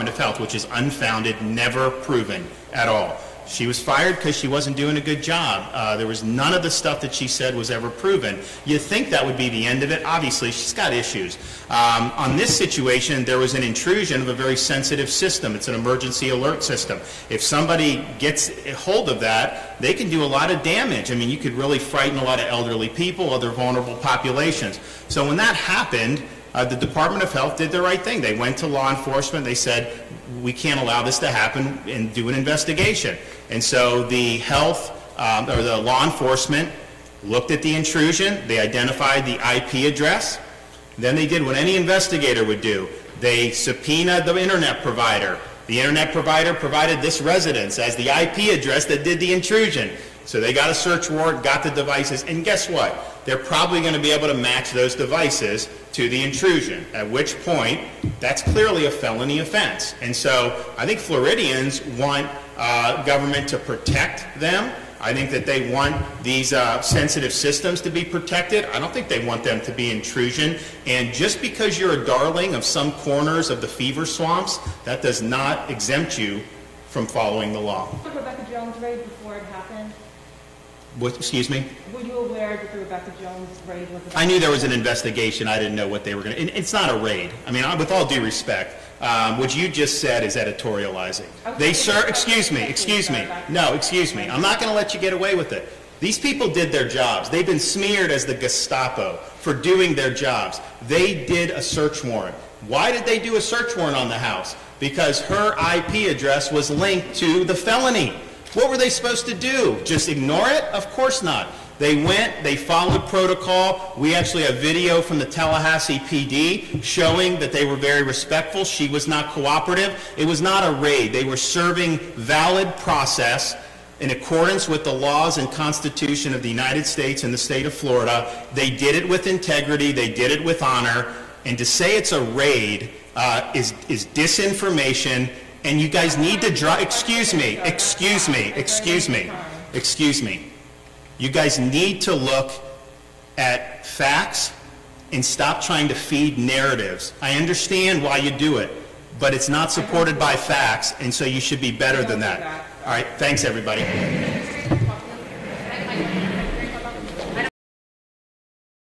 Department of Health, which is unfounded, never proven at all. She was fired because she wasn't doing a good job. Uh, there was none of the stuff that she said was ever proven. You'd think that would be the end of it. Obviously, she's got issues. Um, on this situation, there was an intrusion of a very sensitive system. It's an emergency alert system. If somebody gets a hold of that, they can do a lot of damage. I mean, you could really frighten a lot of elderly people, other vulnerable populations. So when that happened, uh, the Department of Health did the right thing. They went to law enforcement. They said, we can't allow this to happen and do an investigation. And so the health, um, or the law enforcement looked at the intrusion. They identified the IP address. Then they did what any investigator would do. They subpoenaed the internet provider. The internet provider provided this residence as the IP address that did the intrusion. So they got a search warrant, got the devices, and guess what? They're probably going to be able to match those devices to the intrusion, at which point that's clearly a felony offense. And so I think Floridians want uh, government to protect them. I think that they want these uh, sensitive systems to be protected. I don't think they want them to be intrusion. And just because you're a darling of some corners of the fever swamps, that does not exempt you from following the law. Rebekah Jones raid before it happened? What, excuse me? Were you aware that the Rebekah Jones raid was about? I knew there was an investigation. I didn't know what they were going to. It's not a raid. I mean, I- with all due respect, um, what you just said is editorializing. They, sir, excuse me, excuse me. No, excuse me. I'm not going to let you get away with it. These people did their jobs. They've been smeared as the Gestapo for doing their jobs. They did a search warrant. Why did they do a search warrant on the house? Because her IP address was linked to the felony. What were they supposed to do? Just ignore it? Of course not. They went, they followed protocol. We actually have video from the Tallahassee PD showing that they were very respectful. She was not cooperative. It was not a raid. They were serving valid process in accordance with the laws and Constitution of the United States and the state of Florida. They did it with integrity. They did it with honor. And to say it's a raid uh, is, is disinformation. And you guys need to draw, excuse me, excuse me, excuse me, excuse me. You guys need to look at facts and stop trying to feed narratives. I understand why you do it, but it's not supported by facts, and so you should be better than that. All right, thanks, everybody.